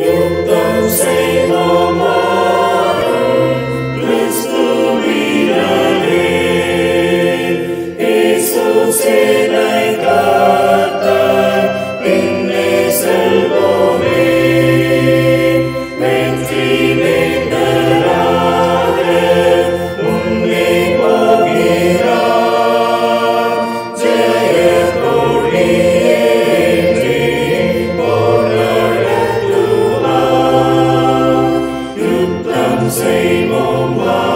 Juntum Seino malum, Christum ina reem, in caata, innesel same old love.